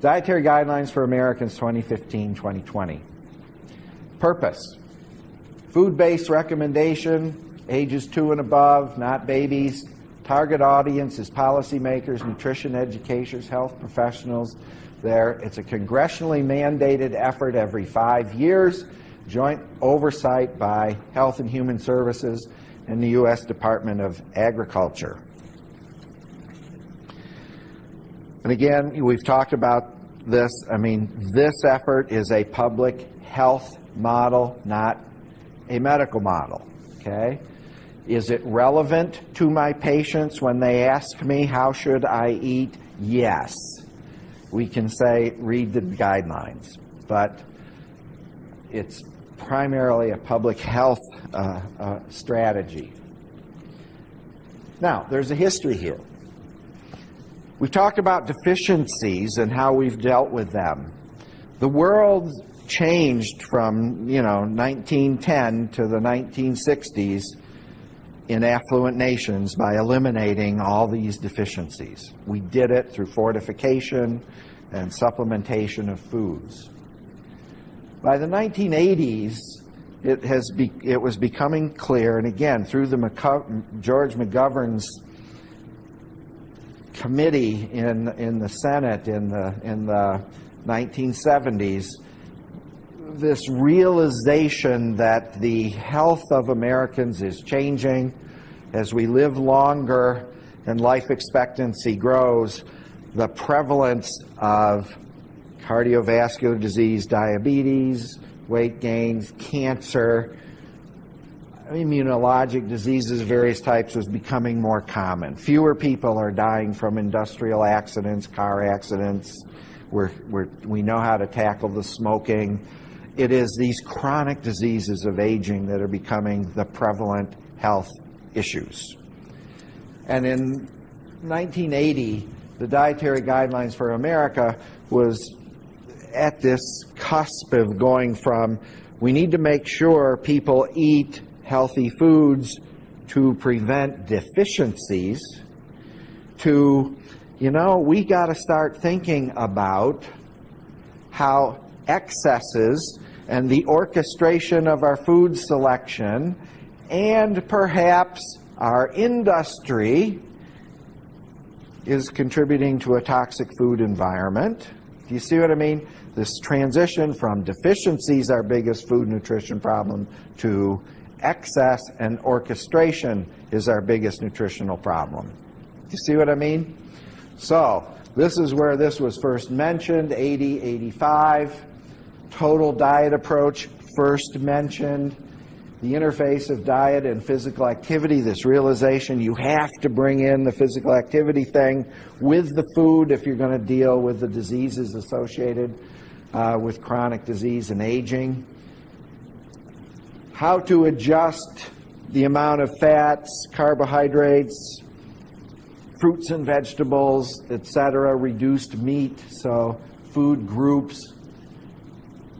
Dietary Guidelines for Americans 2015-2020. Purpose. Food-based recommendation, ages two and above, not babies. Target audience is policymakers, nutrition educators, health professionals. There, it's a congressionally mandated effort every five years, joint oversight by Health and Human Services and the U.S. Department of Agriculture. And again, we've talked about this. I mean, this effort is a public health model, not a medical model. Okay? Is it relevant to my patients when they ask me how should I eat? Yes. We can say read the guidelines, but it's primarily a public health uh, uh, strategy. Now, there's a history here. We've talked about deficiencies and how we've dealt with them. The world changed from, you know, 1910 to the 1960s in affluent nations by eliminating all these deficiencies. We did it through fortification and supplementation of foods. By the 1980s, it, has be, it was becoming clear, and again, through the George McGovern's committee in, in the Senate in the, in the 1970s, this realization that the health of Americans is changing as we live longer and life expectancy grows, the prevalence of cardiovascular disease, diabetes, weight gains, cancer, immunologic diseases of various types was becoming more common. Fewer people are dying from industrial accidents, car accidents. We're, we're, we know how to tackle the smoking it is these chronic diseases of aging that are becoming the prevalent health issues. And in 1980, the Dietary Guidelines for America was at this cusp of going from we need to make sure people eat healthy foods to prevent deficiencies to, you know, we got to start thinking about how excesses and the orchestration of our food selection and perhaps our industry is contributing to a toxic food environment. Do you see what I mean? This transition from deficiencies, our biggest food nutrition problem, to excess and orchestration is our biggest nutritional problem. You see what I mean? So, this is where this was first mentioned 80, 85 total diet approach first mentioned, the interface of diet and physical activity, this realization you have to bring in the physical activity thing with the food if you're going to deal with the diseases associated uh, with chronic disease and aging. How to adjust the amount of fats, carbohydrates, fruits and vegetables, etc., reduced meat, so food groups,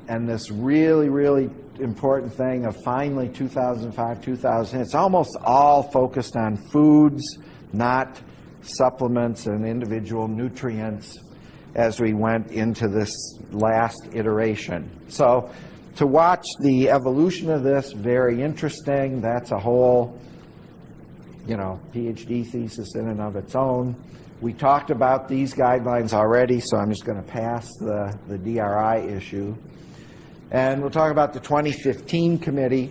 and this really, really important thing of finally 2005, 2000, it's almost all focused on foods, not supplements and individual nutrients as we went into this last iteration. So to watch the evolution of this, very interesting. That's a whole, you know, PhD thesis in and of its own. We talked about these guidelines already, so I'm just going to pass the, the DRI issue. And we'll talk about the 2015 committee.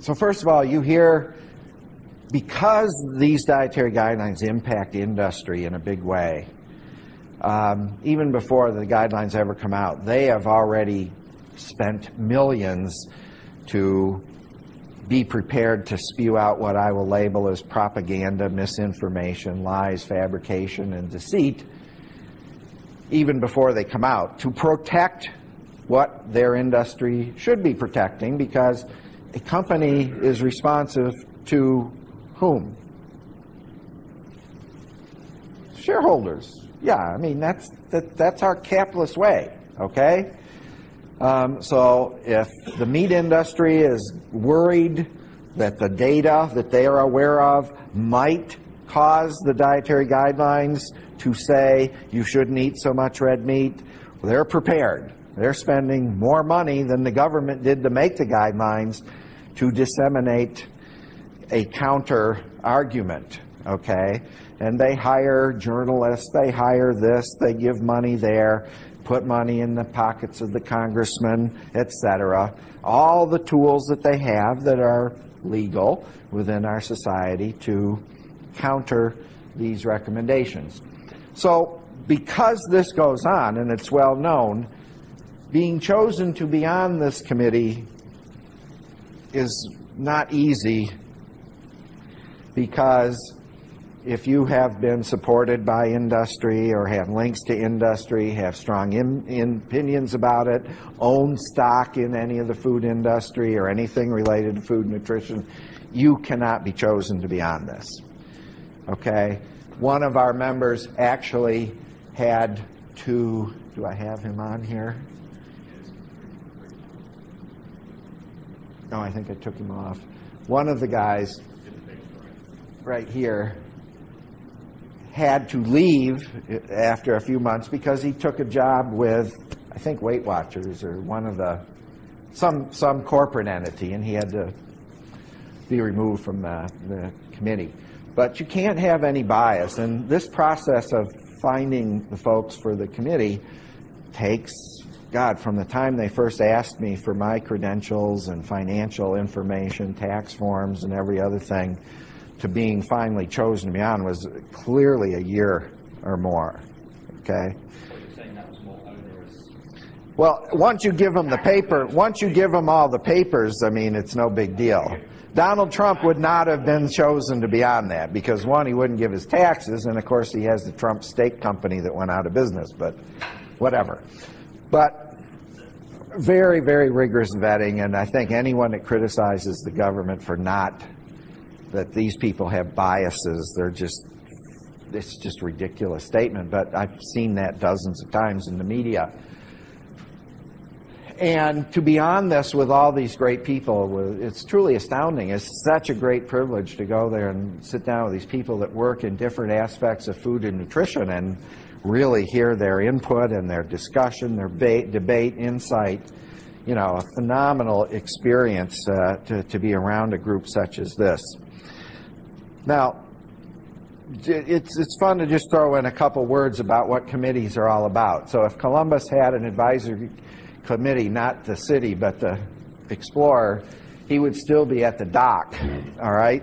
So, first of all, you hear because these dietary guidelines impact industry in a big way, um, even before the guidelines ever come out, they have already spent millions to be prepared to spew out what I will label as propaganda, misinformation, lies, fabrication, and deceit, even before they come out, to protect what their industry should be protecting because a company is responsive to whom? Shareholders. Yeah, I mean, that's, that, that's our capitalist way, okay? Um, so if the meat industry is worried that the data that they are aware of might cause the dietary guidelines to say you shouldn't eat so much red meat, they're prepared. They're spending more money than the government did to make the guidelines to disseminate a counter argument, okay? And they hire journalists, they hire this, they give money there, put money in the pockets of the congressman, etc. All the tools that they have that are legal within our society to counter these recommendations. So, because this goes on, and it's well known, being chosen to be on this committee is not easy because if you have been supported by industry or have links to industry, have strong in, in opinions about it, own stock in any of the food industry or anything related to food nutrition, you cannot be chosen to be on this. Okay? One of our members actually had to, do I have him on here? No, I think I took him off. One of the guys right here had to leave after a few months because he took a job with, I think, Weight Watchers or one of the, some, some corporate entity, and he had to be removed from the, the committee. But you can't have any bias, and this process of finding the folks for the committee takes God, from the time they first asked me for my credentials and financial information, tax forms, and every other thing, to being finally chosen to be on was clearly a year or more. Okay? Well, once you give them the paper, once you give them all the papers, I mean, it's no big deal. Donald Trump would not have been chosen to be on that because, one, he wouldn't give his taxes, and of course, he has the Trump steak company that went out of business, but whatever. But very, very rigorous vetting, and I think anyone that criticizes the government for not, that these people have biases, they're just, it's just a ridiculous statement, but I've seen that dozens of times in the media. And to be on this with all these great people, it's truly astounding. It's such a great privilege to go there and sit down with these people that work in different aspects of food and nutrition and really hear their input and their discussion, their debate, debate insight. You know, a phenomenal experience uh, to, to be around a group such as this. Now, it's, it's fun to just throw in a couple words about what committees are all about. So if Columbus had an advisory committee, not the city, but the Explorer, he would still be at the dock, all right?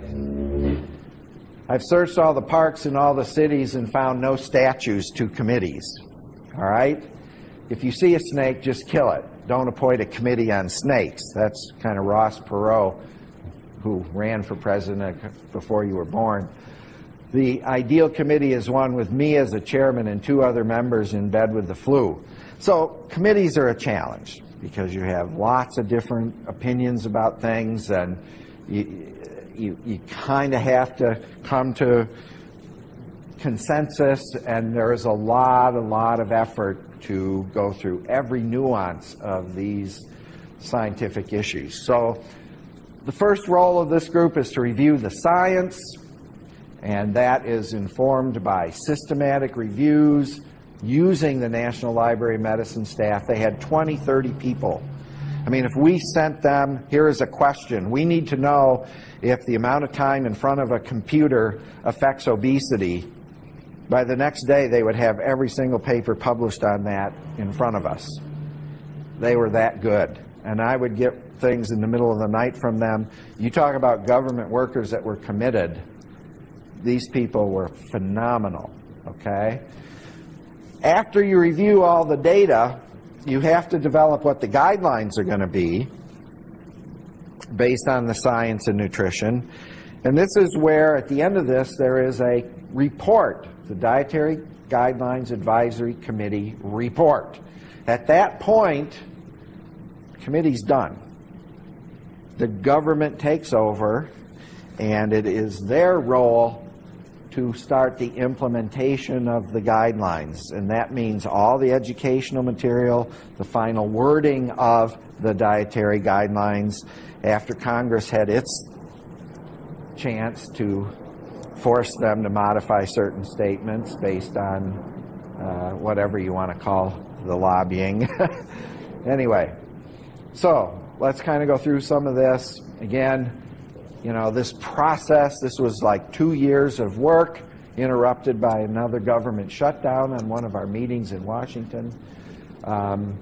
I've searched all the parks in all the cities and found no statues to committees. All right? If you see a snake, just kill it. Don't appoint a committee on snakes. That's kind of Ross Perot, who ran for president before you were born. The ideal committee is one with me as a chairman and two other members in bed with the flu. So committees are a challenge because you have lots of different opinions about things and you, you, you kind of have to come to consensus, and there is a lot, a lot of effort to go through every nuance of these scientific issues. So the first role of this group is to review the science, and that is informed by systematic reviews using the National Library of Medicine staff. They had 20, 30 people I mean, if we sent them, here is a question. We need to know if the amount of time in front of a computer affects obesity. By the next day, they would have every single paper published on that in front of us. They were that good. And I would get things in the middle of the night from them. You talk about government workers that were committed. These people were phenomenal, okay? After you review all the data, you have to develop what the guidelines are going to be based on the science and nutrition. And this is where, at the end of this, there is a report, the Dietary Guidelines Advisory Committee report. At that point, committee's done. The government takes over, and it is their role to start the implementation of the guidelines. And that means all the educational material, the final wording of the dietary guidelines after Congress had its chance to force them to modify certain statements based on uh, whatever you want to call the lobbying. anyway, so let's kind of go through some of this. Again, you know, this process, this was like two years of work interrupted by another government shutdown on one of our meetings in Washington. Um,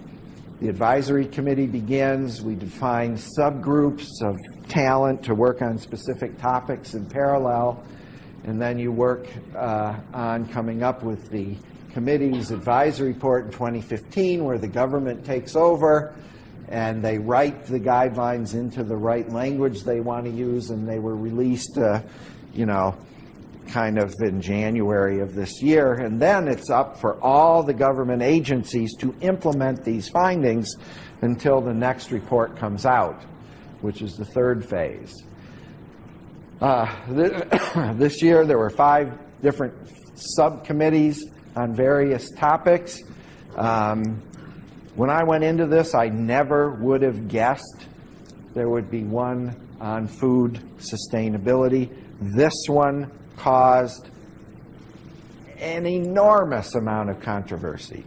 the advisory committee begins. We define subgroups of talent to work on specific topics in parallel. And then you work uh, on coming up with the committee's advisory report in 2015, where the government takes over and they write the guidelines into the right language they want to use, and they were released, uh, you know, kind of in January of this year. And then it's up for all the government agencies to implement these findings until the next report comes out, which is the third phase. Uh, this year there were five different subcommittees on various topics. Um, when I went into this, I never would have guessed there would be one on food sustainability. This one caused an enormous amount of controversy.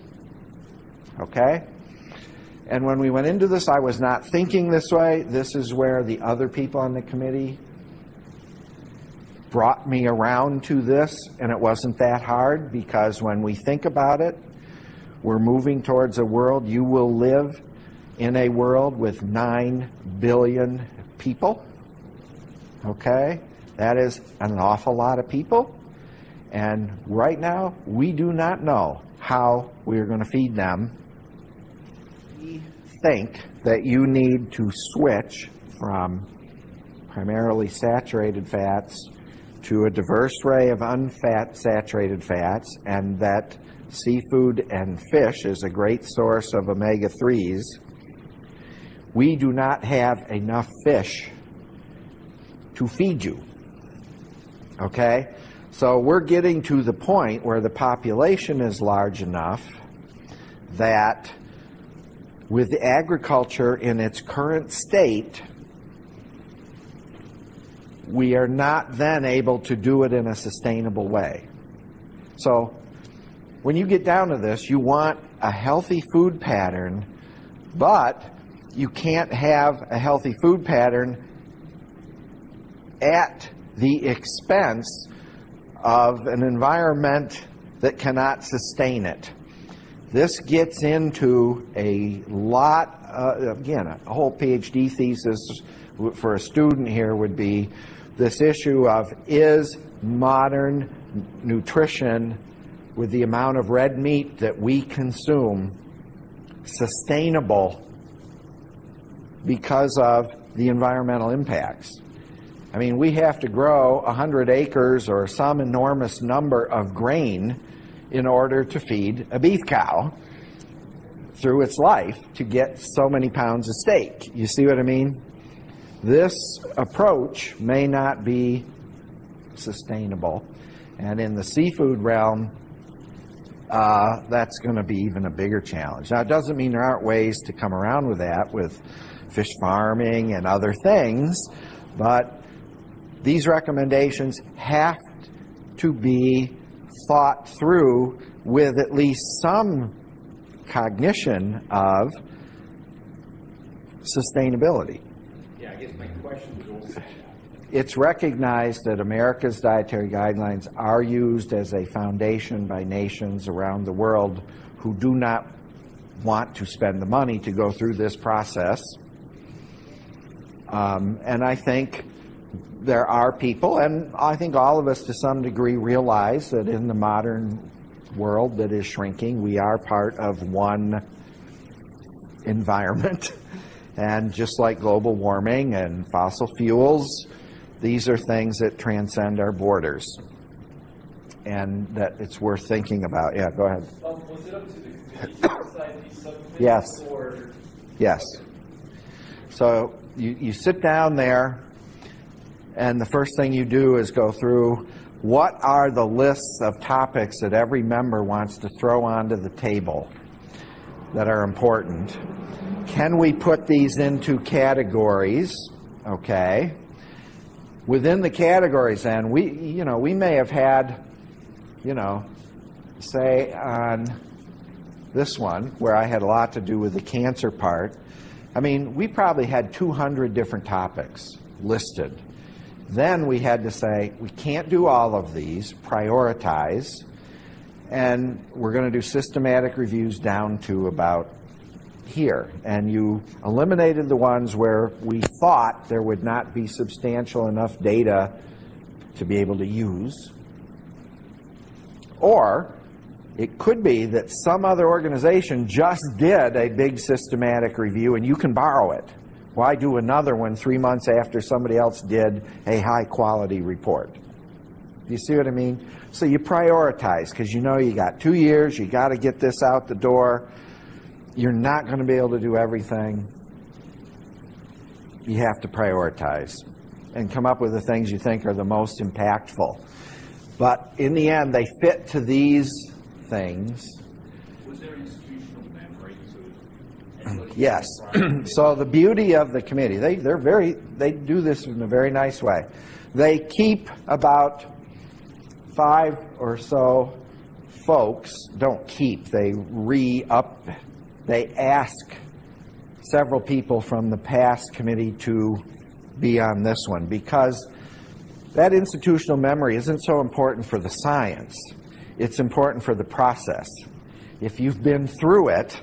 Okay? And when we went into this, I was not thinking this way. This is where the other people on the committee brought me around to this, and it wasn't that hard because when we think about it, we're moving towards a world, you will live in a world with 9 billion people. Okay? That is an awful lot of people. And right now, we do not know how we are going to feed them. We think that you need to switch from primarily saturated fats to a diverse array of unfat saturated fats, and that seafood and fish is a great source of omega 3s. We do not have enough fish to feed you. Okay? So we're getting to the point where the population is large enough that with agriculture in its current state, we are not then able to do it in a sustainable way. So when you get down to this, you want a healthy food pattern, but you can't have a healthy food pattern at the expense of an environment that cannot sustain it. This gets into a lot, uh, again, a whole PhD thesis for a student here would be this issue of is modern nutrition with the amount of red meat that we consume sustainable because of the environmental impacts? I mean, we have to grow 100 acres or some enormous number of grain in order to feed a beef cow through its life to get so many pounds of steak. You see what I mean? This approach may not be sustainable. And in the seafood realm, uh, that's going to be even a bigger challenge. Now, it doesn't mean there aren't ways to come around with that with fish farming and other things, but these recommendations have to be thought through with at least some cognition of sustainability. Yeah, I guess my question is also. It's recognized that America's dietary guidelines are used as a foundation by nations around the world who do not want to spend the money to go through this process. Um, and I think there are people, and I think all of us to some degree realize that in the modern world that is shrinking, we are part of one environment. And just like global warming and fossil fuels, these are things that transcend our borders and that it's worth thinking about. Yeah, go ahead. Um, was it up to the committee to decide these subcommittees? Yes. Or Yes. So you, you sit down there and the first thing you do is go through what are the lists of topics that every member wants to throw onto the table that are important. Can we put these into categories? Okay. Within the categories, then, we, you know, we may have had, you know, say on this one, where I had a lot to do with the cancer part, I mean, we probably had 200 different topics listed. Then we had to say, we can't do all of these, prioritize, and we're going to do systematic reviews down to about here. And you eliminated the ones where we thought there would not be substantial enough data to be able to use. Or it could be that some other organization just did a big systematic review and you can borrow it. Why do another one three months after somebody else did a high quality report? Do you see what I mean? So you prioritize because you know you got two years, you got to get this out the door. You're not going to be able to do everything. You have to prioritize and come up with the things you think are the most impactful. But in the end, they fit to these things. Was there institutional memory to? Yes. so the beauty of the committee, they, they're very, they do this in a very nice way. They keep about five or so folks, don't keep, they re up, they ask several people from the past committee to be on this one because that institutional memory isn't so important for the science. It's important for the process. If you've been through it,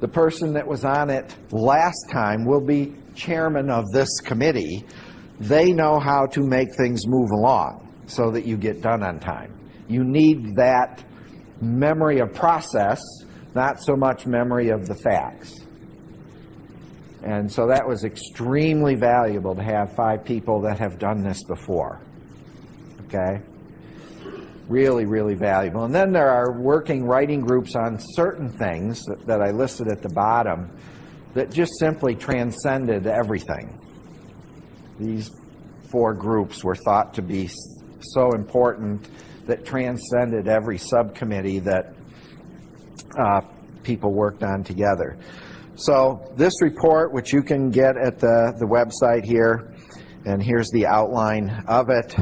the person that was on it last time will be chairman of this committee. They know how to make things move along so that you get done on time. You need that memory of process, not so much memory of the facts. And so that was extremely valuable to have five people that have done this before. Okay? Really, really valuable. And then there are working writing groups on certain things that, that I listed at the bottom that just simply transcended everything. These four groups were thought to be so important that transcended every subcommittee that uh, people worked on together. So this report, which you can get at the, the website here, and here's the outline of it.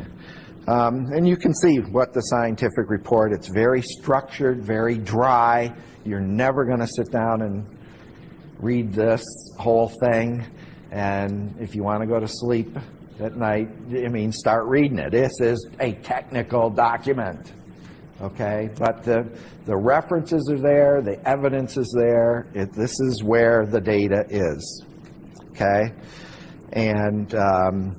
Um, and you can see what the scientific report, it's very structured, very dry. You're never going to sit down and read this whole thing. And if you want to go to sleep at night, I mean, start reading it. This is a technical document okay? But the, the references are there, the evidence is there. It, this is where the data is, okay? And um,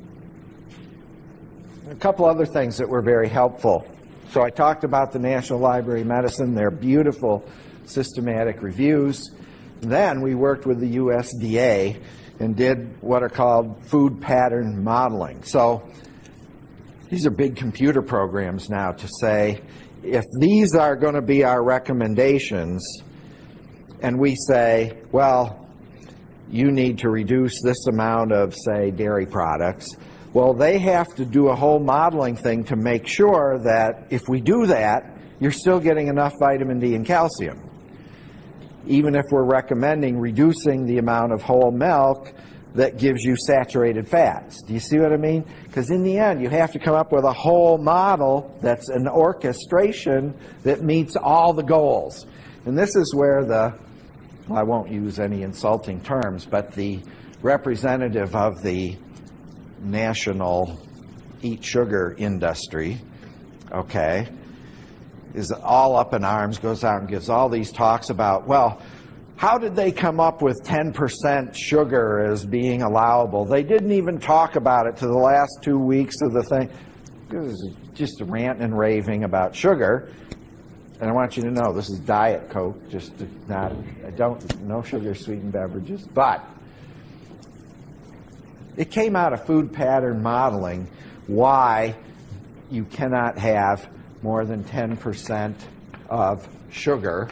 a couple other things that were very helpful. So I talked about the National Library of Medicine, their beautiful systematic reviews. Then we worked with the USDA and did what are called food pattern modeling. So these are big computer programs now to say, if these are going to be our recommendations, and we say, well, you need to reduce this amount of, say, dairy products, well, they have to do a whole modeling thing to make sure that if we do that, you're still getting enough vitamin D and calcium. Even if we're recommending reducing the amount of whole milk that gives you saturated fats. Do you see what I mean? Because in the end, you have to come up with a whole model that's an orchestration that meets all the goals. And this is where the, well, I won't use any insulting terms, but the representative of the national eat sugar industry, okay, is all up in arms, goes out and gives all these talks about, well, how did they come up with 10% sugar as being allowable? They didn't even talk about it to the last two weeks of the thing. It was just ranting and raving about sugar. And I want you to know this is Diet Coke, just not, I don't, no sugar sweetened beverages. But it came out of food pattern modeling why you cannot have more than 10% of sugar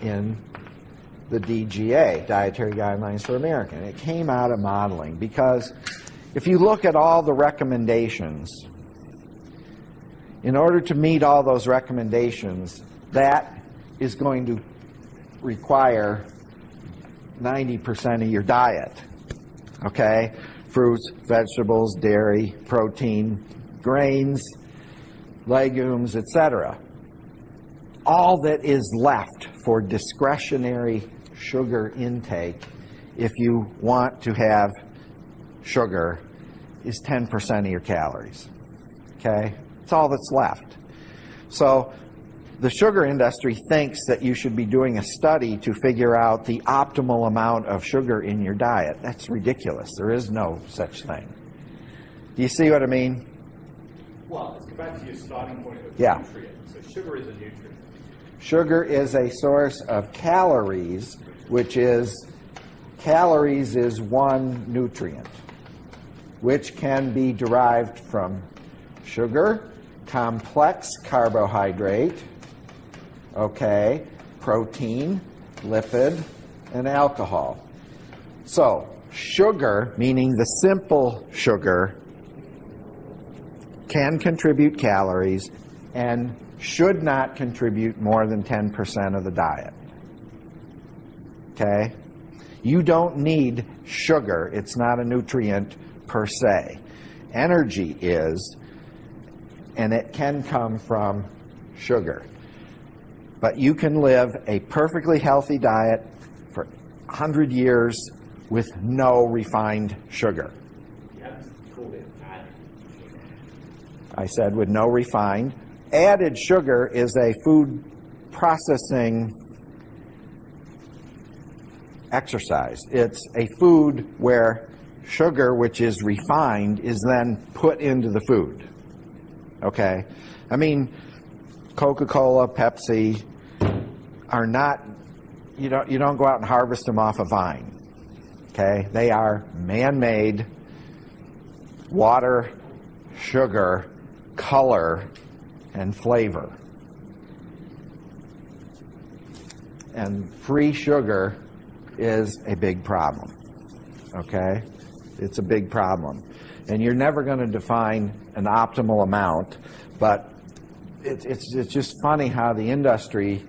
in the DGA, Dietary Guidelines for American. It came out of modeling because if you look at all the recommendations, in order to meet all those recommendations, that is going to require 90% of your diet. okay? Fruits, vegetables, dairy, protein, grains, legumes, etc. All that is left for discretionary sugar intake, if you want to have sugar, is 10% of your calories. Okay? It's all that's left. So the sugar industry thinks that you should be doing a study to figure out the optimal amount of sugar in your diet. That's ridiculous. There is no such thing. Do you see what I mean? Well, let's go back to your starting point of Yeah. nutrient. So sugar is a nutrient. Sugar is a source of calories, which is calories is one nutrient, which can be derived from sugar, complex carbohydrate, okay, protein, lipid, and alcohol. So, sugar, meaning the simple sugar, can contribute calories and should not contribute more than 10% of the diet. Okay? You don't need sugar, it's not a nutrient per se. Energy is, and it can come from sugar. But you can live a perfectly healthy diet for 100 years with no refined sugar. I said with no refined. Added sugar is a food processing exercise. It's a food where sugar, which is refined, is then put into the food. Okay? I mean, Coca Cola, Pepsi are not, you don't, you don't go out and harvest them off a vine. Okay? They are man made water, sugar, color, and flavor. And free sugar is a big problem. Okay? It's a big problem. And you're never going to define an optimal amount, but it, it's, it's just funny how the industry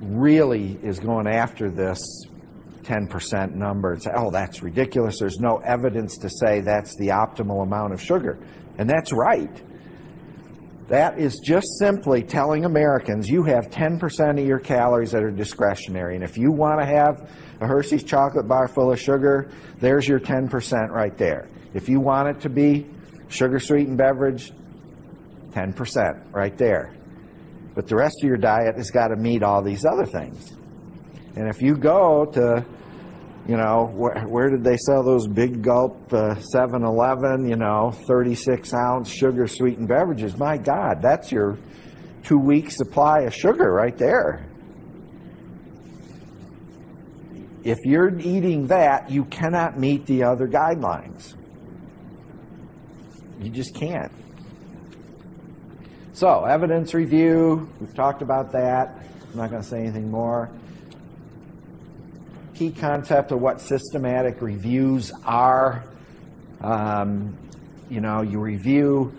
really is going after this 10% number and say, oh, that's ridiculous. There's no evidence to say that's the optimal amount of sugar. And that's right. That is just simply telling Americans you have 10% of your calories that are discretionary. And if you want to have a Hershey's chocolate bar full of sugar, there's your 10% right there. If you want it to be sugar sweetened beverage, 10% right there. But the rest of your diet has got to meet all these other things. And if you go to, you know, where, where did they sell those big gulp 7 uh, you know, 36 ounce sugar sweetened beverages? My God, that's your two week supply of sugar right there. If you're eating that, you cannot meet the other guidelines. You just can't. So, evidence review, we've talked about that. I'm not going to say anything more. Key concept of what systematic reviews are. Um, you know, you review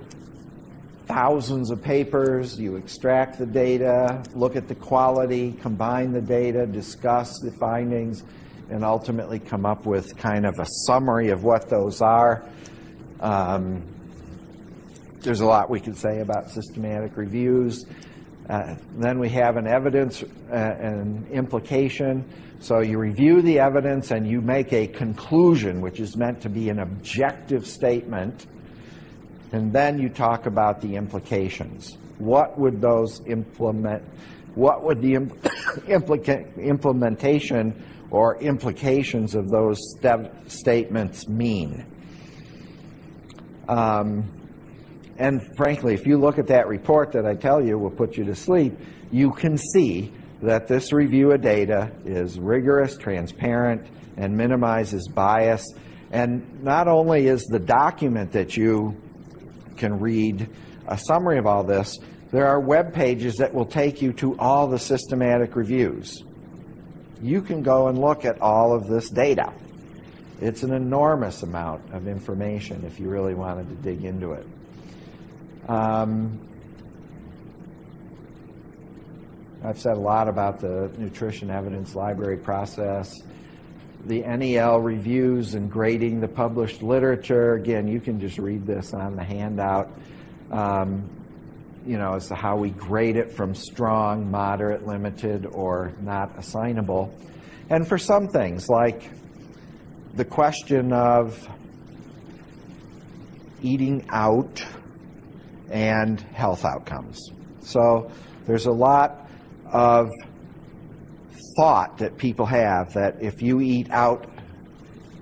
thousands of papers, you extract the data, look at the quality, combine the data, discuss the findings, and ultimately come up with kind of a summary of what those are. Um, there's a lot we could say about systematic reviews. Uh, then we have an evidence uh, and implication. So you review the evidence and you make a conclusion, which is meant to be an objective statement. And then you talk about the implications. What would those implement? What would the im- implica- implementation or implications of those st- statements mean? Um, and frankly, if you look at that report that I tell you will put you to sleep, you can see that this review of data is rigorous, transparent, and minimizes bias. And not only is the document that you can read a summary of all this, there are web pages that will take you to all the systematic reviews. You can go and look at all of this data. It's an enormous amount of information if you really wanted to dig into it. Um, I've said a lot about the nutrition evidence library process. the NEL reviews and grading the published literature. Again, you can just read this on the handout. Um, you know, as to how we grade it from strong, moderate, limited, or not assignable. And for some things, like the question of eating out and health outcomes. So there's a lot of thought that people have that if you eat out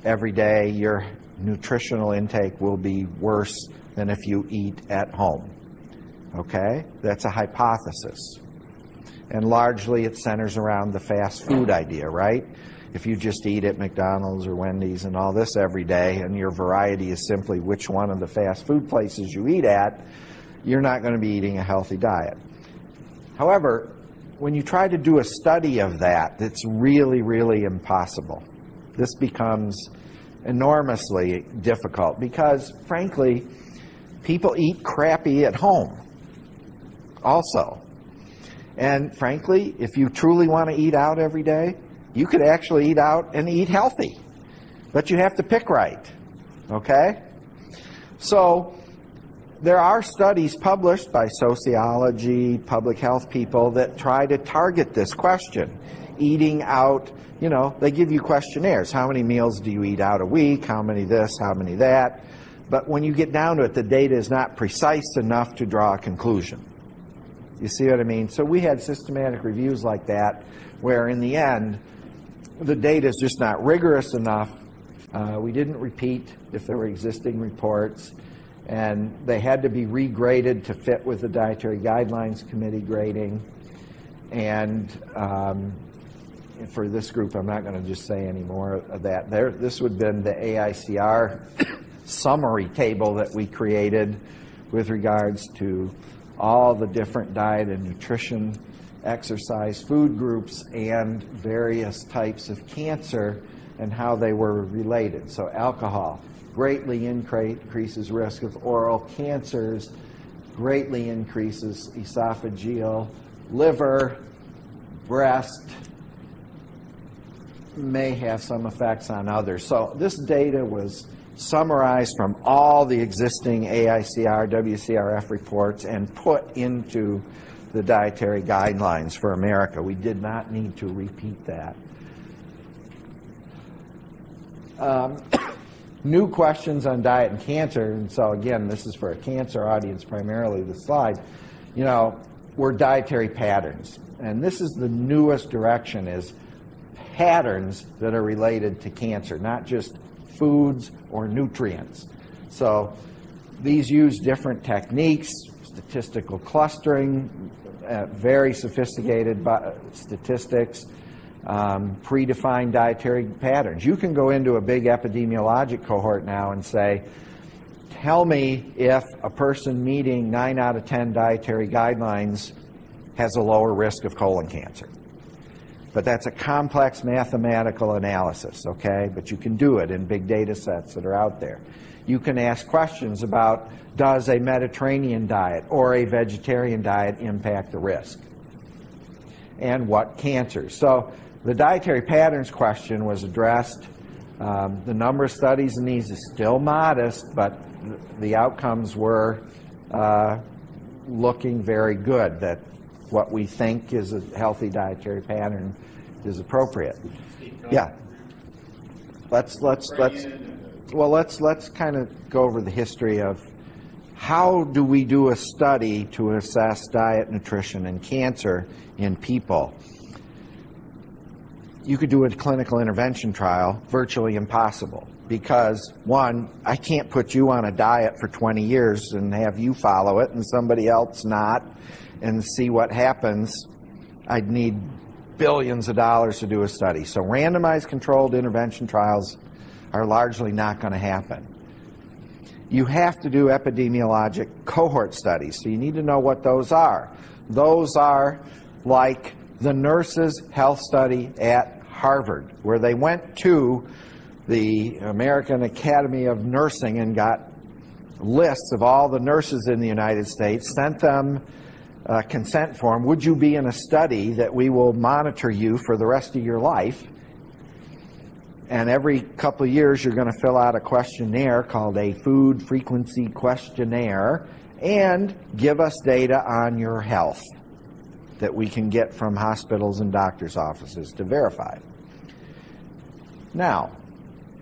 every day, your nutritional intake will be worse than if you eat at home. Okay? That's a hypothesis. And largely it centers around the fast food idea, right? If you just eat at McDonald's or Wendy's and all this every day, and your variety is simply which one of the fast food places you eat at, you're not going to be eating a healthy diet. However, when you try to do a study of that, it's really, really impossible. This becomes enormously difficult because, frankly, people eat crappy at home also. And frankly, if you truly want to eat out every day, you could actually eat out and eat healthy. But you have to pick right. Okay? So, there are studies published by sociology, public health people that try to target this question. Eating out, you know, they give you questionnaires. How many meals do you eat out a week? How many this? How many that? But when you get down to it, the data is not precise enough to draw a conclusion. You see what I mean? So we had systematic reviews like that where in the end, the data is just not rigorous enough. Uh, we didn't repeat if there were existing reports, and they had to be regraded to fit with the Dietary Guidelines Committee grading. And um, for this group, I'm not going to just say any more of that. There, this would have been the AICR summary table that we created with regards to all the different diet and nutrition, exercise, food groups, and various types of cancer and how they were related. So, alcohol greatly increases risk of oral cancers, greatly increases esophageal, liver, breast, may have some effects on others. So, this data was summarized from all the existing AICR, WCRF reports and put into the dietary guidelines for America. We did not need to repeat that. Um, new questions on diet and cancer, and so again, this is for a cancer audience primarily, the slide, you know, were dietary patterns. And this is the newest direction is patterns that are related to cancer, not just foods or nutrients. So these use different techniques, statistical clustering, uh, very sophisticated statistics, um, predefined dietary patterns. You can go into a big epidemiologic cohort now and say, tell me if a person meeting 9 out of 10 dietary guidelines has a lower risk of colon cancer. But that's a complex mathematical analysis, okay? But you can do it in big data sets that are out there. You can ask questions about does a Mediterranean diet or a vegetarian diet impact the risk? And what cancers? So the dietary patterns question was addressed. Um, the number of studies in these is still modest, but the outcomes were uh, looking very good that what we think is a healthy dietary pattern is appropriate. Yeah. Let's let's let's well let's let's kind of go over the history of how do we do a study to assess diet, nutrition, and cancer in people. You could do a clinical intervention trial, virtually impossible, because one, I can't put you on a diet for 20 years and have you follow it and somebody else not and see what happens. I'd need billions of dollars to do a study. So randomized controlled intervention trials are largely not going to happen. You have to do epidemiologic cohort studies, so you need to know what those are. Those are like the nurses' health study at Harvard, where they went to the American Academy of Nursing and got lists of all the nurses in the United States, sent them uh, consent form, would you be in a study that we will monitor you for the rest of your life? And every couple of years, you're going to fill out a questionnaire called a food frequency questionnaire and give us data on your health that we can get from hospitals and doctors' offices to verify. Now,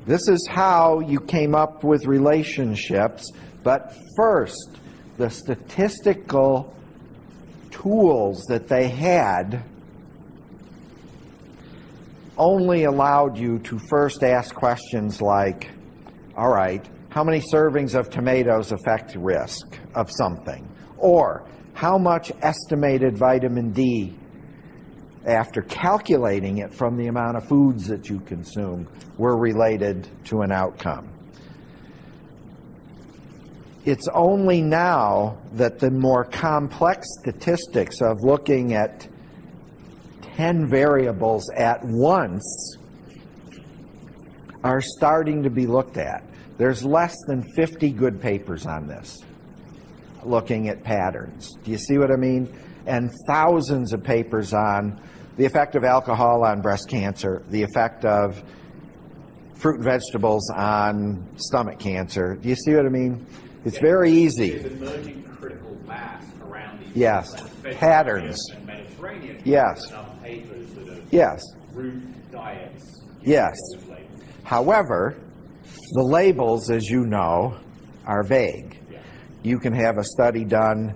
this is how you came up with relationships, but first, the statistical tools that they had only allowed you to first ask questions like, all right, how many servings of tomatoes affect risk of something? Or how much estimated vitamin D after calculating it from the amount of foods that you consume were related to an outcome. It's only now that the more complex statistics of looking at 10 variables at once are starting to be looked at. There's less than 50 good papers on this looking at patterns. Do you see what I mean? And thousands of papers on the effect of alcohol on breast cancer, the effect of fruit and vegetables on stomach cancer. Do you see what I mean? It's very easy. There's emerging critical mass around these Yes. Patterns. Mediterranean. Yes. Enough papers that are Yes. root diets. Yes. However, the labels, as you know, are vague. You can have a study done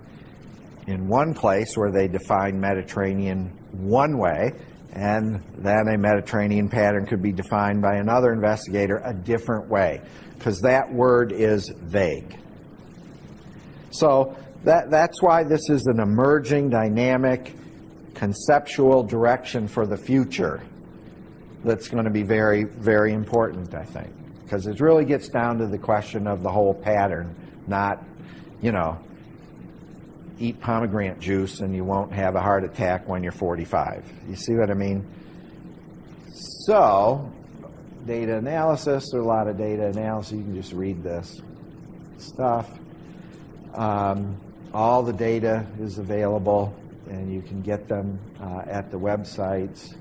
in one place where they define Mediterranean one way, and then a Mediterranean pattern could be defined by another investigator a different way, because that word is vague. So that, that's why this is an emerging, dynamic, conceptual direction for the future that's going to be very, very important, I think. Because it really gets down to the question of the whole pattern, not, you know, eat pomegranate juice and you won't have a heart attack when you're 45. You see what I mean? So, data analysis, there's a lot of data analysis. You can just read this stuff. Um, all the data is available, and you can get them uh, at the websites.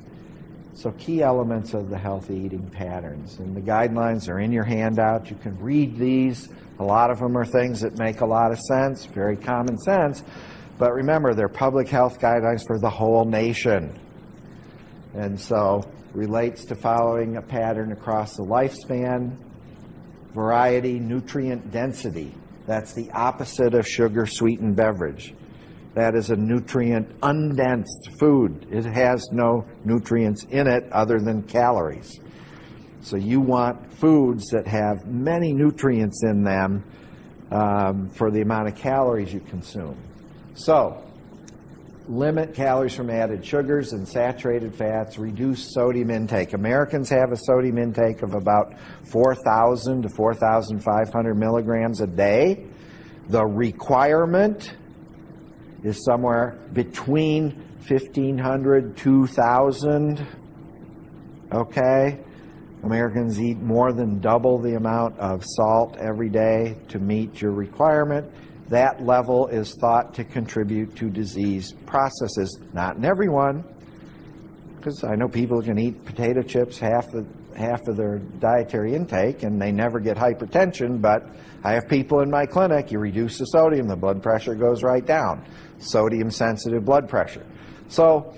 So, key elements of the healthy eating patterns. And the guidelines are in your handout. You can read these. A lot of them are things that make a lot of sense, very common sense. But remember, they're public health guidelines for the whole nation. And so, relates to following a pattern across the lifespan, variety, nutrient density. That's the opposite of sugar sweetened beverage. That is a nutrient undensed food. It has no nutrients in it other than calories. So you want foods that have many nutrients in them um, for the amount of calories you consume. So limit calories from added sugars and saturated fats, reduce sodium intake. Americans have a sodium intake of about 4,000 to 4,500 milligrams a day. The requirement is somewhere between 1,500, 2,000. Okay? Americans eat more than double the amount of salt every day to meet your requirement. That level is thought to contribute to disease processes. Not in everyone, because I know people can eat potato chips half the half of their dietary intake and they never get hypertension, but I have people in my clinic, you reduce the sodium, the blood pressure goes right down. Sodium sensitive blood pressure. So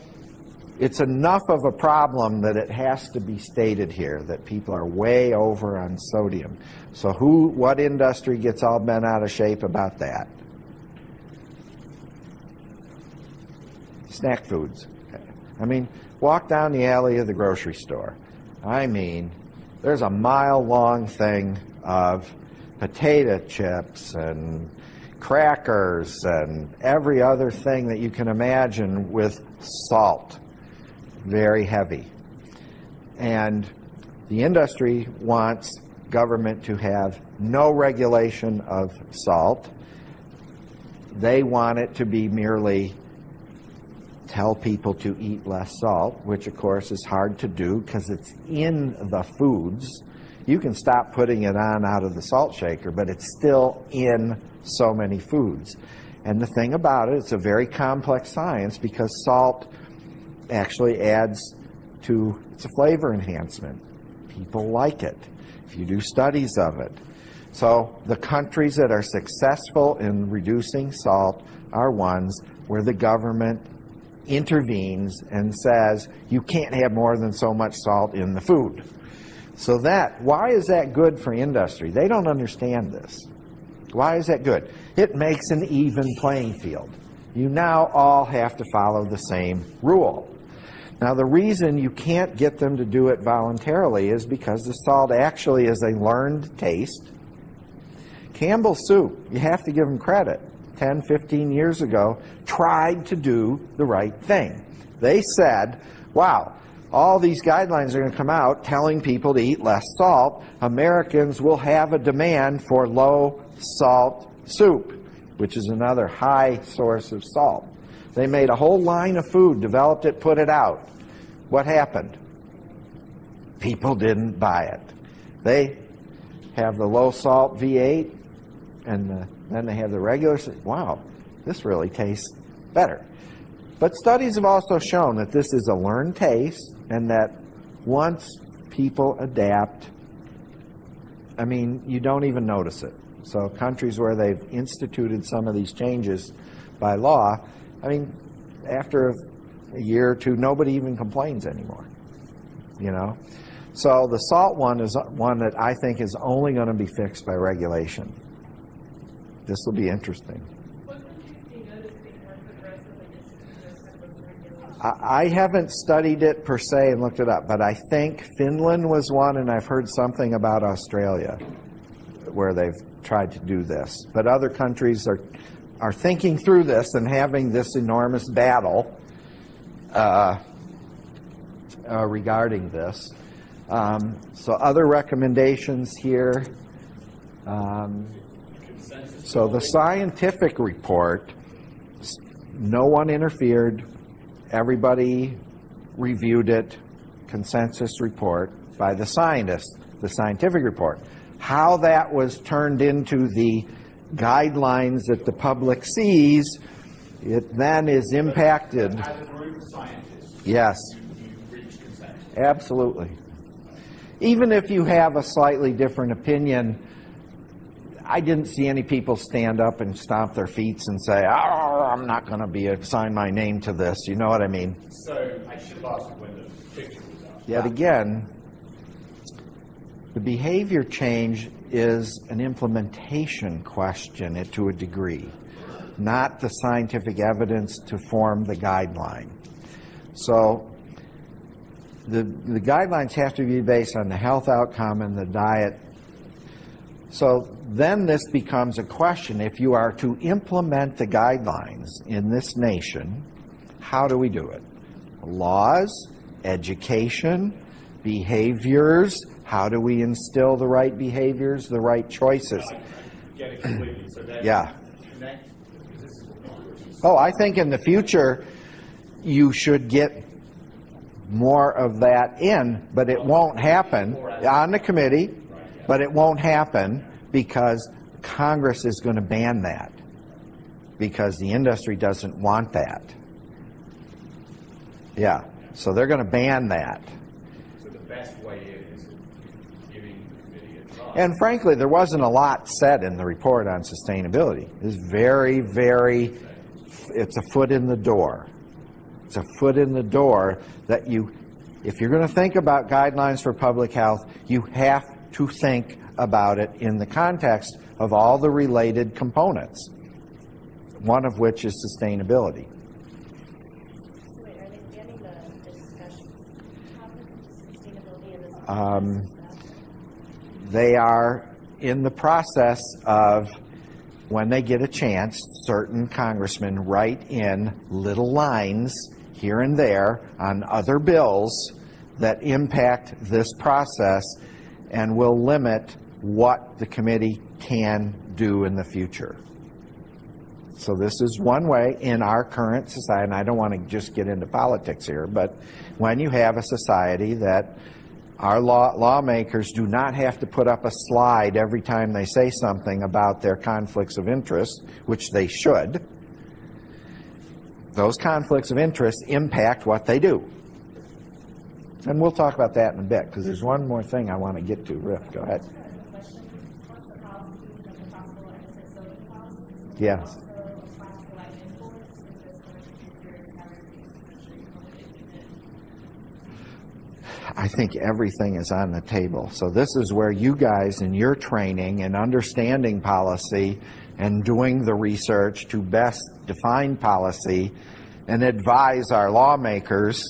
it's enough of a problem that it has to be stated here that people are way over on sodium. So who what industry gets all bent out of shape about that? Snack foods. I mean, walk down the alley of the grocery store. I mean, there's a mile long thing of potato chips and crackers and every other thing that you can imagine with salt. Very heavy. And the industry wants government to have no regulation of salt. They want it to be merely tell people to eat less salt, which of course is hard to do because it's in the foods. You can stop putting it on out of the salt shaker, but it's still in so many foods. And the thing about it, it's a very complex science because salt actually adds to, it's a flavor enhancement. People like it if you do studies of it. So the countries that are successful in reducing salt are ones where the government intervenes and says you can't have more than so much salt in the food. So that, why is that good for industry? They don't understand this. Why is that good? It makes an even playing field. You now all have to follow the same rule. Now, the reason you can't get them to do it voluntarily is because the salt actually is a learned taste. Campbell's soup, you have to give them credit. 10, 15 years ago, tried to do the right thing. They said, wow, all these guidelines are going to come out telling people to eat less salt. Americans will have a demand for low salt soup, which is another high source of salt. They made a whole line of food, developed it, put it out. What happened? People didn't buy it. They have the low salt V8, and the, then they have the regular. Wow, this really tastes better. But studies have also shown that this is a learned taste, and that once people adapt, I mean, you don't even notice it. So, countries where they've instituted some of these changes by law, I mean, after a year or two, nobody even complains anymore. You know? So, the salt one is one that I think is only going to be fixed by regulation. This will be interesting. I haven't studied it per se and looked it up, but I think Finland was one, and I've heard something about Australia where they've tried to do this. But other countries are, are thinking through this and having this enormous battle uh, uh, regarding this. Um, so, other recommendations here. Um, so, the scientific report, no one interfered, everybody reviewed it, consensus report by the scientists, the scientific report. How that was turned into the guidelines that the public sees, it then is impacted. Yes. Absolutely. Even if you have a slightly different opinion, I didn't see any people stand up and stomp their feet and say, oh, I'm not going to be assign my name to this. You know what I mean? So I should have asked when the picture was up. Yet again, the behavior change is an implementation question it- to a degree, not the scientific evidence to form the guideline. So the, the guidelines have to be based on the health outcome and the diet. So then this becomes a question if you are to implement the guidelines in this nation, how do we do it? Laws, education, behaviors. How do we instill the right behaviors, the right choices? Get it completely, so. Yeah. Connect, because this is what is Oh, I think in the future, you should get more of that in, but it won't happen on the committee, but it won't happen because Congress is going to ban that because the industry doesn't want that. Yeah, so they're going to ban that. So the best way is giving the committee advice. And frankly, there wasn't a lot said in the report on sustainability. It's very, very, it's a foot in the door. It's a foot in the door that you, if you're going to think about guidelines for public health, you have to think about it in the context of all the related components, one of which is sustainability. So wait, are the discussion topic of sustainability in this? Um, they are in the process of, when they get a chance, certain congressmen write in little lines here and there on other bills that impact this process and will limit what the committee can do in the future. So this is one way in our current society, and I don't want to just get into politics here, but when you have a society that our law, lawmakers do not have to put up a slide every time they say something about their conflicts of interest, which they should, those conflicts of interest impact what they do. And we'll talk about that in a bit, because there's one more thing I want to get to. Rick, go ahead. Yes. Also, possible like influence, is this going to be very everything, especially COVID-19? I think everything is on the table. So this is where you guys in your training and understanding policy and doing the research to best define policy and advise our lawmakers,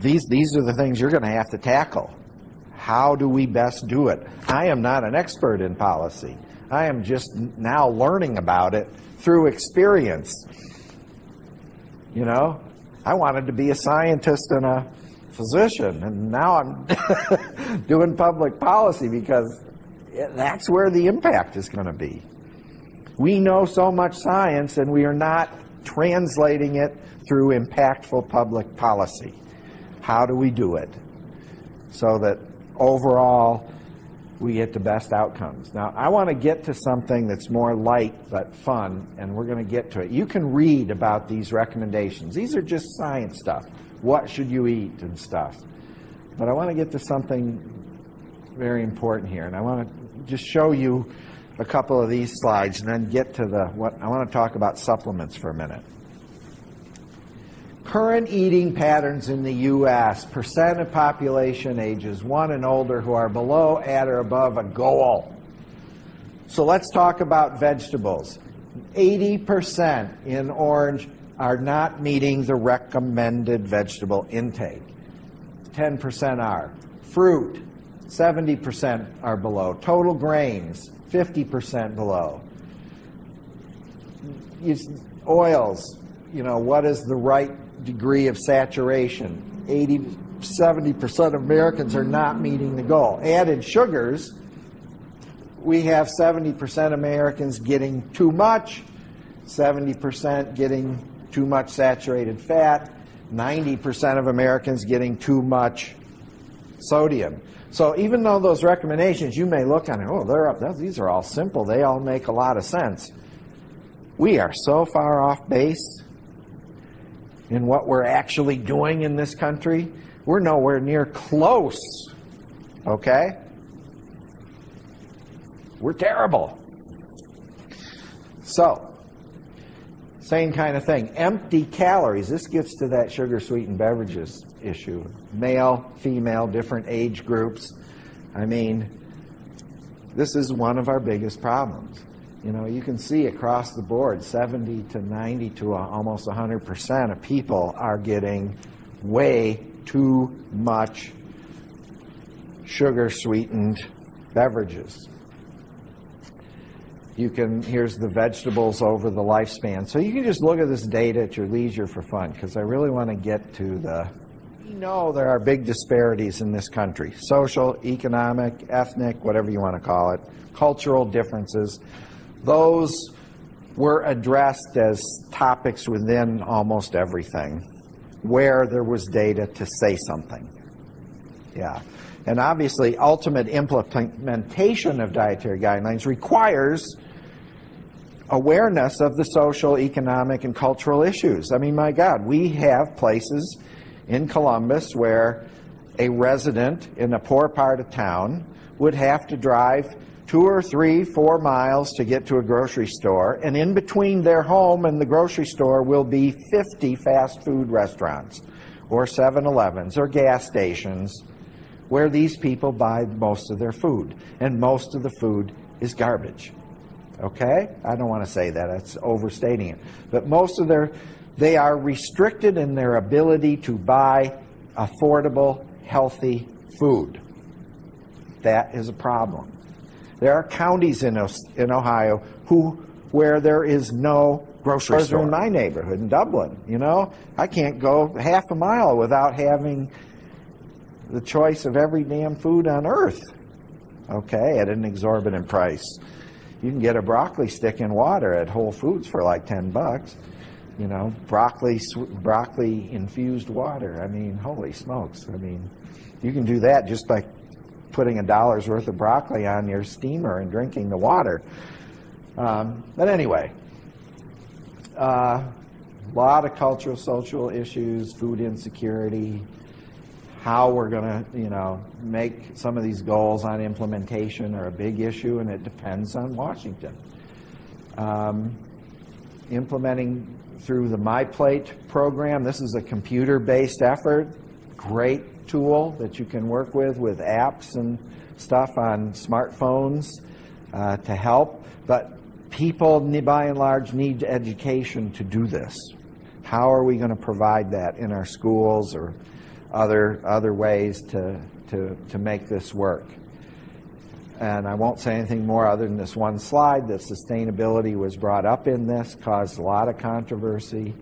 these, these are the things you're going to have to tackle. How do we best do it? I am not an expert in policy. I am just now learning about it through experience. You know, I wanted to be a scientist and a physician, and now I'm doing public policy because that's where the impact is going to be. We know so much science, and we are not translating it through impactful public policy. How do we do it so that overall we get the best outcomes? Now, I want to get to something that's more light but fun, and we're going to get to it. You can read about these recommendations. These are just science stuff. What should you eat and stuff. But I want to get to something very important here, and I want to just show you a couple of these slides and then get to the what I want to talk about supplements for a minute. Current eating patterns in the U.S. percent of population ages one and older who are below, at, or above a goal. So let's talk about vegetables. 80% in orange are not meeting the recommended vegetable intake. 10% are. Fruit, 70% are below. Total grains, 50% below. Oils, you know, what is the right degree of saturation? 80, 70% of Americans are not meeting the goal. Added sugars, we have 70% Americans getting too much, 70% getting too much saturated fat, 90% of Americans getting too much sodium. So even though those recommendations, you may look on it, oh, they're up, these are all simple, they all make a lot of sense. We are so far off base in what we're actually doing in this country. We're nowhere near close, okay? We're terrible. So, same kind of thing. Empty calories. This gets to that sugar sweetened beverages issue. Male, female, different age groups. I mean, this is one of our biggest problems. You know, you can see across the board 70 to 90 to almost 100% of people are getting way too much sugar sweetened beverages. You can here's the vegetables over the lifespan. So you can just look at this data at your leisure for fun because i really want to get to the we know there are big disparities in this country. Social economic ethnic whatever you want to call it cultural differences those were addressed as topics within almost everything where there was data to say something yeah. And obviously, ultimate implementation of dietary guidelines requires awareness of the social, economic, and cultural issues. I mean, my God, we have places in Columbus where a resident in a poor part of town would have to drive two or three, four miles to get to a grocery store, and in between their home and the grocery store will be 50 fast food restaurants, or 7 Elevens, or gas stations where these people buy most of their food. And most of the food is garbage. Okay? I don't want to say that, that's overstating it. But most of their, they are restricted in their ability to buy affordable, healthy food. That is a problem. There are counties in, in Ohio who, where there is no grocery store. In my neighborhood, in Dublin, you know, I can't go half a mile without having the choice of every damn food on earth, okay, at an exorbitant price. You can get a broccoli stick in water at Whole Foods for like 10 bucks. You know, broccoli, broccoli infused water. I mean, holy smokes. I mean, you can do that just by putting a dollar's worth of broccoli on your steamer and drinking the water. Um, but anyway, uh, A lot of cultural, social issues, food insecurity, how we're going to, you know, make some of these goals on implementation are a big issue, and it depends on Washington. Um, implementing through the MyPlate program, this is a computer-based effort, great tool that you can work with with apps and stuff on smartphones uh, to help, but people, by and large, need education to do this. How are we going to provide that in our schools or other, other ways to, to, to make this work? And I won't say anything more other than this one slide that sustainability was brought up in this, caused a lot of controversy.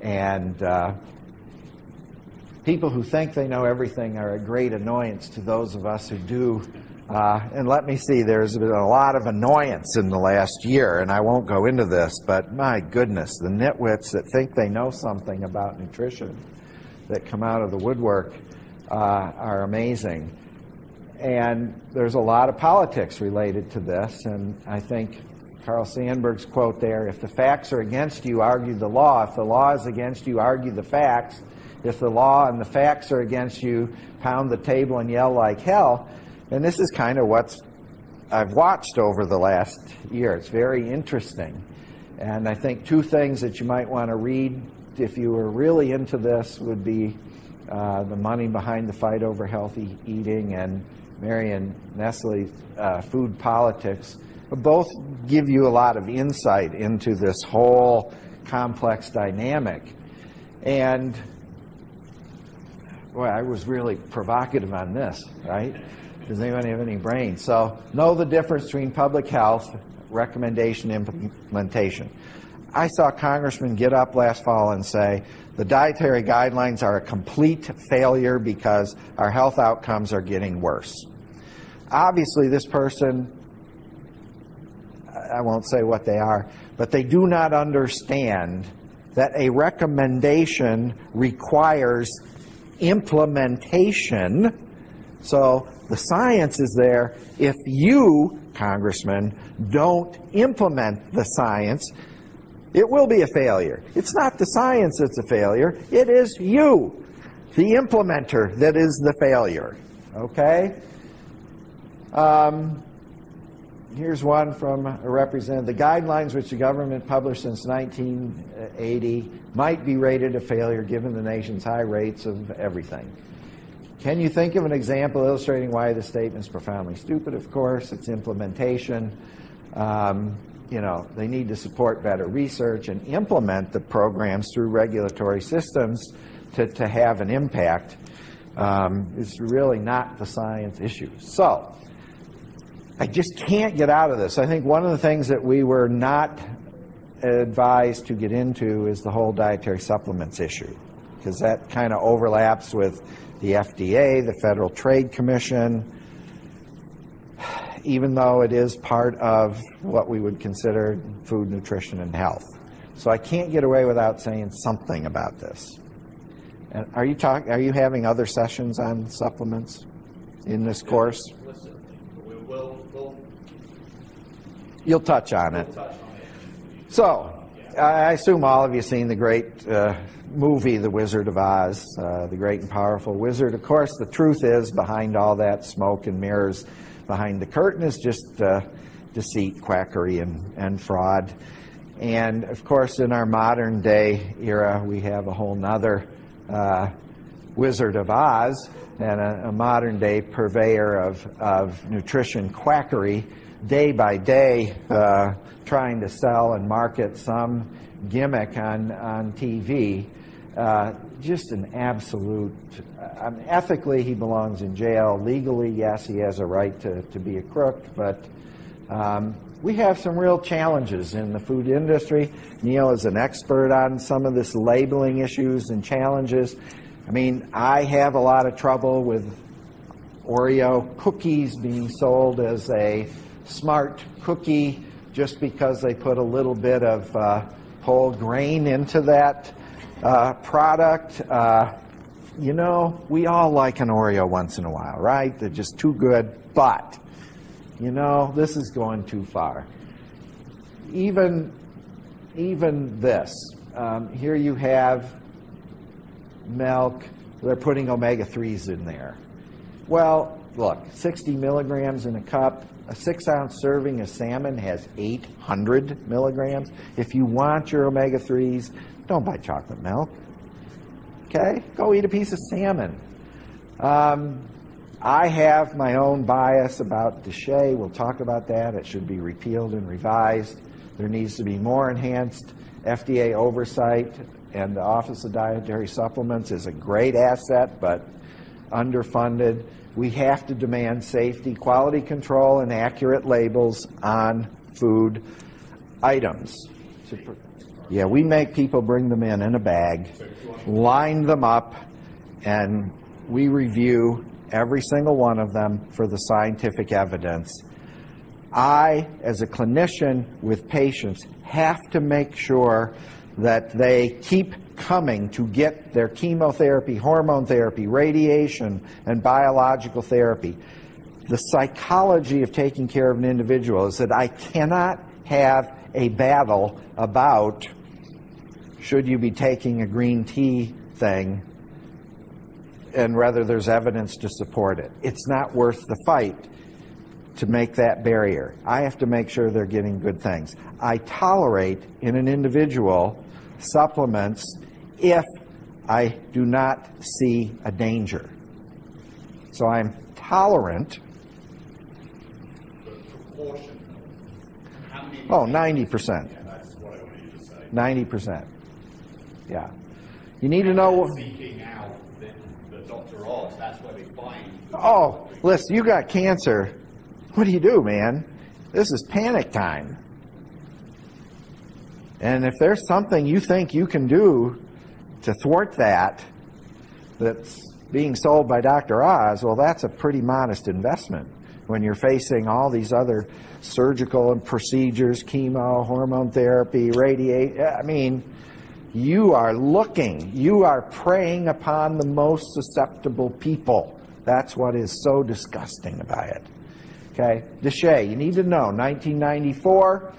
And uh, people who think they know everything are a great annoyance to those of us who do. Uh, and let me see, there's been a lot of annoyance in the last year, and I won't go into this, but my goodness, the nitwits that think they know something about nutrition that come out of the woodwork uh, are amazing. And there's a lot of politics related to this, and I think Carl Sandburg's quote there if the facts are against you, argue the law. If the law is against you, argue the facts. If the law and the facts are against you, pound the table and yell like hell. And this is kind of what's I've watched over the last year. It's very interesting. And I think two things that you might want to read if you were really into this would be uh, The Money Behind the Fight Over Healthy Eating and Marion Nestle's uh, Food Politics. Both give you a lot of insight into this whole complex dynamic. And boy, I was really provocative on this, right? Does anyone have any brains? So, know the difference between public health, recommendation, implementation. I saw Congressman get up last fall and say the dietary guidelines are a complete failure because our health outcomes are getting worse. Obviously, this person, I won't say what they are, but they do not understand that a recommendation requires implementation. So the science is there. If you, Congressman, don't implement the science, it will be a failure. It's not the science that's a failure, it is you, the implementer, that is the failure. Okay? Um, here's one from a representative. The guidelines which the government published since 1980 might be rated a failure given the nation's high rates of everything. Can you think of an example illustrating why the statement is profoundly stupid? Of course, it's implementation. Um, you know, they need to support better research and implement the programs through regulatory systems to, to have an impact. Um, it's really not the science issue. So, I just can't get out of this. I think one of the things that we were not advised to get into is the whole dietary supplements issue, because that kind of overlaps with the FDA, the Federal Trade Commission, even though it is part of what we would consider food, nutrition, and health. So I can't get away without saying something about this. And are you talk, Are you having other sessions on supplements in this course? Listen, we will, we'll You'll touch on it. So, I assume all of you seen the great uh, movie, The Wizard of Oz, uh, the great and powerful wizard. Of course, the truth is behind all that smoke and mirrors, behind the curtain is just uh, deceit, quackery, and, and fraud. And of course, in our modern day era, we have a whole nother uh, Wizard of Oz and a, a modern day purveyor of, of nutrition quackery, day by day uh, trying to sell and market some gimmick on, on TV. Uh, just an absolute, ethically, he belongs in jail. Legally, yes, he has a right to, to be a crook, but um, we have some real challenges in the food industry. Neil is an expert on some of this labeling issues and challenges. I mean, I have a lot of trouble with Oreo cookies being sold as a smart cookie just because they put a little bit of uh, whole grain into that uh, product. Uh, you know, we all like an Oreo once in a while, right? They're just too good, but, you know, this is going too far. Even, even this, um, here you have milk, they're putting omega-3s in there. Well, look, 60 milligrams in a cup, a six ounce serving of salmon has 800 milligrams. If you want your omega 3s, don't buy chocolate milk. Okay? Go eat a piece of salmon. Um, I have my own bias about DSHEA. We'll talk about that. It should be repealed and revised. There needs to be more enhanced FDA oversight, and the Office of Dietary Supplements is a great asset, but underfunded. We have to demand safety, quality control, and accurate labels on food items. Yeah, we make people bring them in in a bag, line them up, and we review every single one of them for the scientific evidence. I, as a clinician with patients, have to make sure that they keep coming to get their chemotherapy, hormone therapy, radiation, and biological therapy. The psychology of taking care of an individual is that I cannot have a battle about should you be taking a green tea thing and whether there's evidence to support it. It's not worth the fight to make that barrier. I have to make sure they're getting good things. I tolerate in an individual supplements if I do not see a danger. So I'm tolerant. Oh, 90%. Yeah, that's what I wanted to say. 90%. Yeah. You need to know. Seeking out the, the Dr. Oz, that's where they find. Oh, listen, you got cancer. What do you do, man? This is panic time. And if there's something you think you can do to thwart that, that's being sold by Dr. Oz, well, that's a pretty modest investment when you're facing all these other surgical and procedures, chemo, hormone therapy, radiate. I mean, you are looking, you are preying upon the most susceptible people. That's what is so disgusting about it. Okay, DSHEA, you need to know, 1994,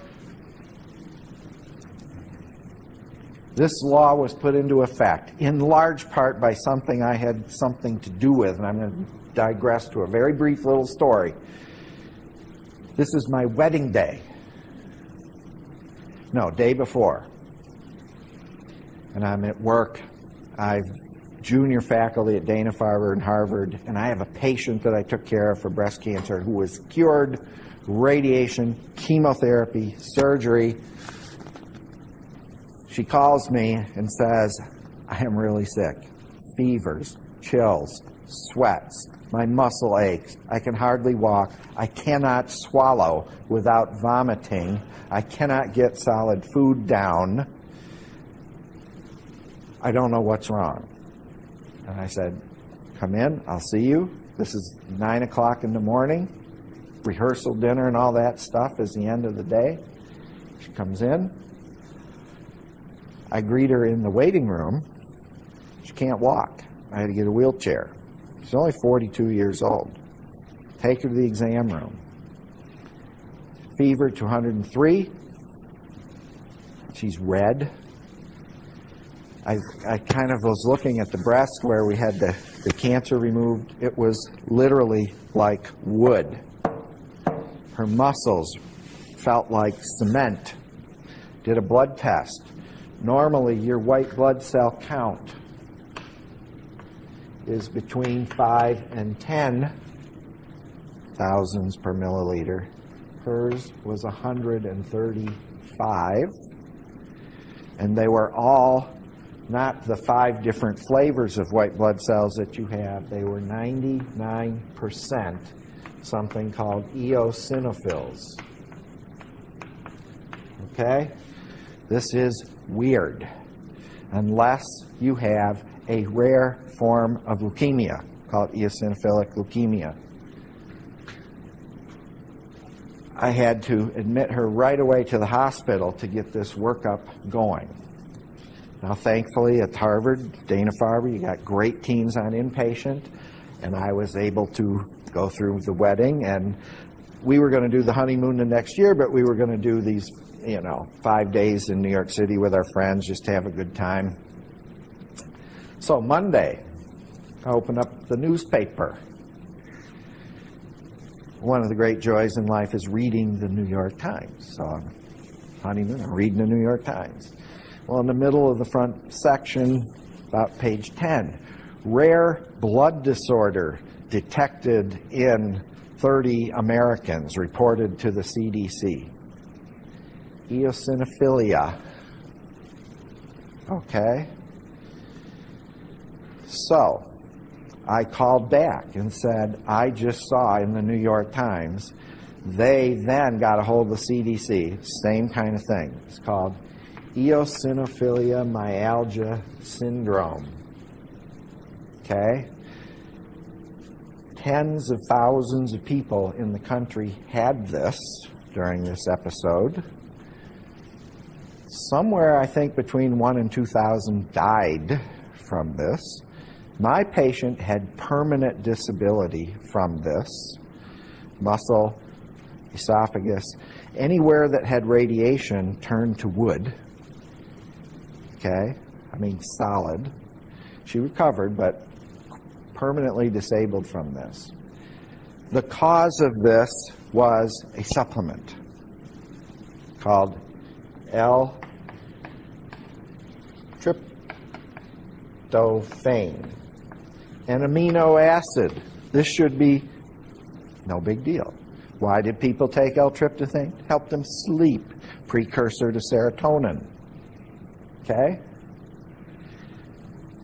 this law was put into effect in large part by something I had something to do with, and I'm going to digress to a very brief little story. This is my wedding day. No, day before. And I'm at work. I've junior faculty at Dana-Farber and Harvard, and I have a patient that I took care of for breast cancer who was cured, radiation, chemotherapy, surgery. She calls me and says, I am really sick. Fevers, chills, sweats, my muscle aches. I can hardly walk. I cannot swallow without vomiting. I cannot get solid food down. I don't know what's wrong. And I said, Come in, I'll see you. This is nine o'clock in the morning. Rehearsal dinner and all that stuff is the end of the day. She comes in. I greet her in the waiting room. She can't walk. I had to get a wheelchair. She's only 42 years old. Take her to the exam room. Fever 203. She's red. I, I kind of was looking at the breast where we had the, the cancer removed. It was literally like wood. Her muscles felt like cement. Did a blood test. Normally, your white blood cell count is between 5 and 10 thousands per milliliter. Hers was 135. And they were all not the five different flavors of white blood cells that you have. They were 99% something called eosinophils. Okay? This is weird. Unless you have a rare form of leukemia called eosinophilic leukemia. I had to admit her right away to the hospital to get this workup going. Now, thankfully, at Harvard, Dana Farber, you got great teams on inpatient, and I was able to go through the wedding and we were going to do the honeymoon the next year, but we were going to do these, you know, five days in New York City with our friends, just to have a good time. So Monday, I open up the newspaper. One of the great joys in life is reading the New York Times. So I'm honeymoon, I'm reading the New York Times. Well, in the middle of the front section, about page 10, rare blood disorder detected in 30 Americans reported to the CDC. Eosinophilia. Okay. So, I called back and said, I just saw in the New York Times, they then got a hold of the CDC, same kind of thing. It's called eosinophilia myalgia syndrome. Okay? Tens of thousands of people in the country had this during this episode. Somewhere, I think, between 1 and 2,000 died from this. My patient had permanent disability from this muscle, esophagus, anywhere that had radiation turned to wood. Okay? I mean, solid. She recovered, but permanently disabled from this. The cause of this was a supplement called L tryptophan, an amino acid. This should be no big deal. Why did people take L-tryptophan? Help them sleep, precursor to serotonin. Okay?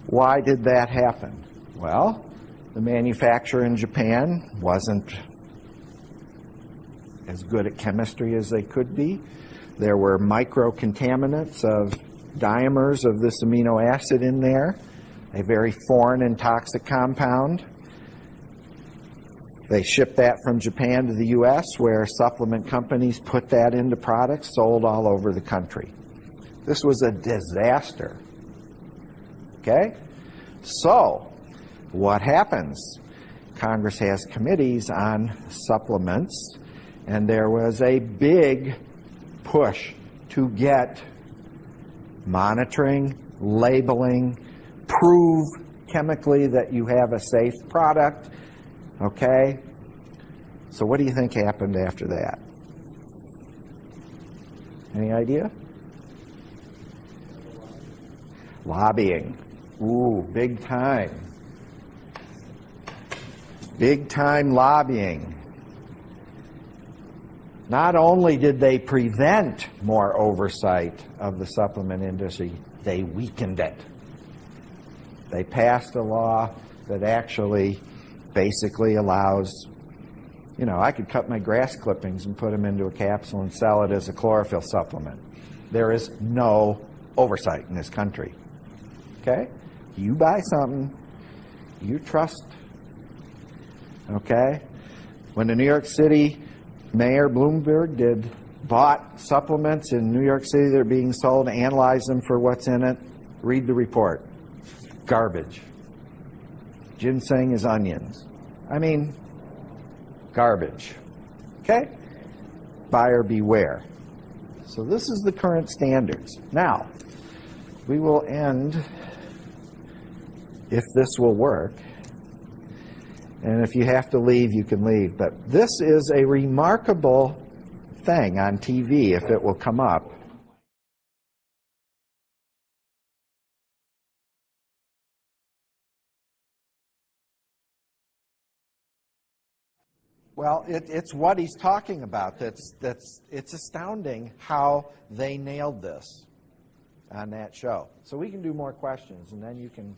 Why did that happen? Well, the manufacturer in Japan wasn't as good at chemistry as they could be. There were microcontaminants of dimers of this amino acid in there, a very foreign and toxic compound. They shipped that from Japan to the U.S., where supplement companies put that into products sold all over the country. This was a disaster. Okay? So, what happens? Congress has committees on supplements, and there was a big push to get monitoring, labeling, prove chemically that you have a safe product. Okay? So, what do you think happened after that? Any idea? Lobbying. Ooh, big time. Big time lobbying. Not only did they prevent more oversight of the supplement industry, they weakened it. They passed a law that actually basically allows, you know, I could cut my grass clippings and put them into a capsule and sell it as a chlorophyll supplement. There is no oversight in this country. Okay? You buy something, you trust. Okay? When the New York City Mayor Bloomberg did bought supplements in New York City that are being sold, analyze them for what's in it, read the report. Garbage. Ginseng is onions. I mean, garbage. Okay? Buyer beware. So this is the current standards. Now, we will end if this will work. And if you have to leave, you can leave. But this is a remarkable thing on TV if it will come up. Well, it, it's what he's talking about. That's, that's, it's astounding how they nailed this on that show. So we can do more questions, and then you can